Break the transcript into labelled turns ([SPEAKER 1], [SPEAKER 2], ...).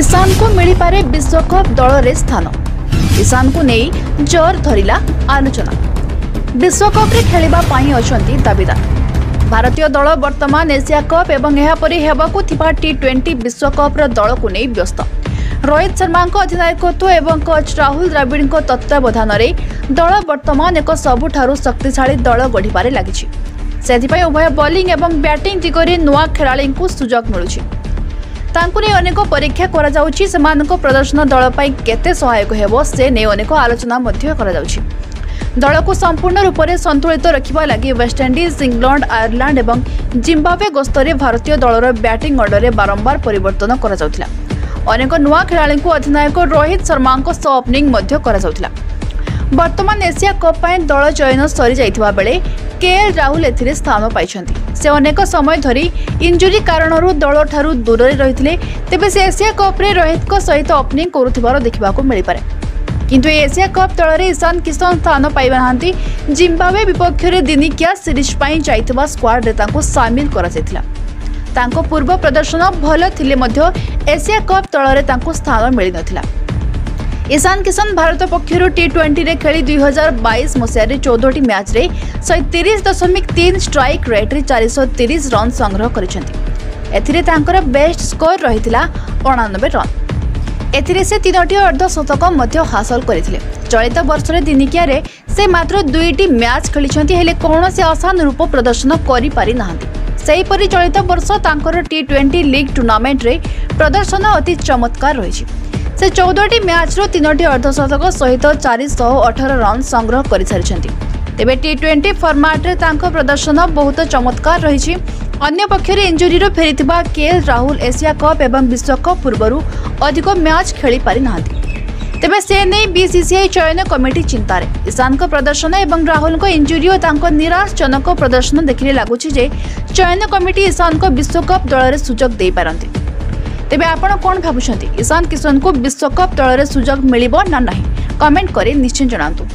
[SPEAKER 1] ଇଶାନଙ୍କୁ ମିଳିପାରେ ବିଶ୍ୱକପ୍ ଦଳରେ ସ୍ଥାନ ଇଶାନଙ୍କୁ ନେଇ ଜୋର ଧରିଲା ଆଲୋଚନା ବିଶ୍ୱକପ୍ରେ ଖେଳିବା ପାଇଁ ଅଛନ୍ତି ଦାବିଦାର ଭାରତୀୟ ଦଳ ବର୍ତ୍ତମାନ ଏସିଆ କପ୍ ଏବଂ ଏହାପରେ ହେବାକୁ ଥିବା ଟି ଟ୍ୱେଣ୍ଟି ବିଶ୍ୱକପ୍ର ଦଳକୁ ନେଇ ବ୍ୟସ୍ତ ରୋହିତ ଶର୍ମାଙ୍କ ଅଧିନାୟକତ୍ୱ ଏବଂ କୋଚ୍ ରାହୁଲ ଦ୍ରାବିଡ଼ଙ୍କ ତତ୍ତ୍ୱାବଧାନରେ ଦଳ ବର୍ତ୍ତମାନ ଏକ ସବୁଠାରୁ ଶକ୍ତିଶାଳୀ ଦଳ ଗଢ଼ିବାରେ ଲାଗିଛି ସେଥିପାଇଁ ଉଭୟ ବୋଲିଂ ଏବଂ ବ୍ୟାଟିଂ ଦିଗରେ ନୂଆ ଖେଳାଳିଙ୍କୁ ସୁଯୋଗ ମିଳୁଛି ତାଙ୍କୁ ନେଇ ଅନେକ ପରୀକ୍ଷା କରାଯାଉଛି ସେମାନଙ୍କ ପ୍ରଦର୍ଶନ ଦଳ ପାଇଁ କେତେ ସହାୟକ ହେବ ସେ ନେଇ ଅନେକ ଆଲୋଚନା ମଧ୍ୟ କରାଯାଉଛି ଦଳକୁ ସମ୍ପୂର୍ଣ୍ଣ ରୂପରେ ସନ୍ତୁଳିତ ରଖିବା ଲାଗି ୱେଷ୍ଟଇଣ୍ଡିଜ୍ ଇଂଲଣ୍ଡ ଆୟର୍ଲାଣ୍ଡ ଏବଂ ଜିମ୍ବାୱେ ଗସ୍ତରେ ଭାରତୀୟ ଦଳର ବ୍ୟାଟିଂ ଅର୍ଡରରେ ବାରମ୍ବାର ପରିବର୍ତ୍ତନ କରାଯାଉଥିଲା ଅନେକ ନୂଆ ଖେଳାଳିଙ୍କୁ ଅଧିନାୟକ ରୋହିତ ଶର୍ମାଙ୍କ ସହ ଓପନିଂ ମଧ୍ୟ କରାଯାଉଥିଲା ବର୍ତ୍ତମାନ ଏସିଆ କପ୍ ପାଇଁ ଦଳ ଚୟନ ସରିଯାଇଥିବା ବେଳେ କେଏଲ୍ ରାହୁଲ ଏଥିରେ ସ୍ଥାନ ପାଇଛନ୍ତି ସେ ଅନେକ ସମୟ ଧରି ଇଞ୍ଜୁରୀ କାରଣରୁ ଦଳଠାରୁ ଦୂରରେ ରହିଥିଲେ ତେବେ ସେ ଏସିଆ କପ୍ରେ ରୋହିତଙ୍କ ସହିତ ଓପନିଂ କରୁଥିବାର ଦେଖିବାକୁ ମିଳିପାରେ କିନ୍ତୁ ଏସିଆ କପ୍ ଦଳରେ ଇଶାନ କିଷାନ ସ୍ଥାନ ପାଇନାହାନ୍ତି ଜିମ୍ବାୱେ ବିପକ୍ଷରେ ଦିନିକିଆ ସିରିଜ୍ ପାଇଁ ଯାଇଥିବା ସ୍କ୍ୱାଡ୍ରେ ତାଙ୍କୁ ସାମିଲ କରାଯାଇଥିଲା ତାଙ୍କ ପୂର୍ବ ପ୍ରଦର୍ଶନ ଭଲ ଥିଲେ ମଧ୍ୟ ଏସିଆ କପ୍ ଦଳରେ ତାଙ୍କୁ ସ୍ଥାନ ମିଳିନଥିଲା ଇଶାନ କିଷାନ ଭାରତ ପକ୍ଷରୁ ଟି ଟ୍ୱେଣ୍ଟିରେ ଖେଳି ଦୁଇହଜାର ବାଇଶ ମସିହାରେ ଚଉଦଟି ମ୍ୟାଚ୍ରେ ଶହେ ତିରିଶ ଦଶମିକ ତିନି ଷ୍ଟ୍ରାଇକ୍ ରେଟ୍ରେ ଚାରିଶହ ତିରିଶ ରନ୍ ସଂଗ୍ରହ କରିଛନ୍ତି ଏଥିରେ ତାଙ୍କର ବେଷ୍ଟ ସ୍କୋର ରହିଥିଲା ଅଣାନବେ ରନ୍ ଏଥିରେ ସେ ତିନୋଟି ଅର୍ଦ୍ଧଶତକ ମଧ୍ୟ ହାସଲ କରିଥିଲେ ଚଳିତ ବର୍ଷର ଦିନିକିଆରେ ସେ ମାତ୍ର ଦୁଇଟି ମ୍ୟାଚ୍ ଖେଳିଛନ୍ତି ହେଲେ କୌଣସି ଆସାନ ରୂପ ପ୍ରଦର୍ଶନ କରିପାରିନାହାନ୍ତି ସେହିପରି ଚଳିତ ବର୍ଷ ତାଙ୍କର ଟି ଟ୍ୱେଣ୍ଟି ଲିଗ୍ ଟୁର୍ଣ୍ଣାମେଣ୍ଟରେ ପ୍ରଦର୍ଶନ ଅତି ଚମତ୍କାର ରହିଛି ସେ ଚଉଦଟି ମ୍ୟାଚ୍ରୁ ତିନୋଟି ଅର୍ଦ୍ଧଶତକ ସହିତ ଚାରିଶହ ଅଠର ରନ୍ ସଂଗ୍ରହ କରିସାରିଛନ୍ତି ତେବେ ଟି ଟ୍ୱେଣ୍ଟି ଫର୍ମାଟ୍ରେ ତାଙ୍କ ପ୍ରଦର୍ଶନ ବହୁତ ଚମତ୍କାର ରହିଛି ଅନ୍ୟପକ୍ଷରେ ଇଞ୍ଜୁରିରୁ ଫେରିଥିବା କେଏଲ୍ ରାହୁଲ ଏସିଆ କପ୍ ଏବଂ ବିଶ୍ୱକପ୍ ପୂର୍ବରୁ ଅଧିକ ମ୍ୟାଚ୍ ଖେଳିପାରିନାହାନ୍ତି ତେବେ ସେ ନେଇ ବିସିସିଆଇ ଚୟନ କମିଟି ଚିନ୍ତାରେ ଇଶାନଙ୍କ ପ୍ରଦର୍ଶନ ଏବଂ ରାହୁଲଙ୍କ ଇଞ୍ଜୁରି ଓ ତାଙ୍କ ନିରାଶଜନକ ପ୍ରଦର୍ଶନ ଦେଖିଲେ ଲାଗୁଛି ଯେ ଚୟନ କମିଟି ଇଶାନଙ୍କ ବିଶ୍ୱକପ୍ ଦଳରେ ସୁଯୋଗ ଦେଇପାରନ୍ତି ᱛᱮবে আপোন કોણ ভাবুଛନ୍ତି ᱤᱥᱟᱱ ᱠᱤᱥᱟᱱ ᱠᱚ ᱵᱤᱥᱣᱚᱠᱟᱯ ᱛᱟᱲᱟ ᱨᱮ ᱥᱩᱡᱚᱜ ᱢᱤᱰᱤᱵᱚ ᱱᱟ ᱱᱟᱦᱤ ᱠᱚᱢᱮᱱᱴ ᱠᱟᱨᱮ ᱱᱤᱥᱪᱚᱭ ᱡᱟᱱᱟᱛᱩ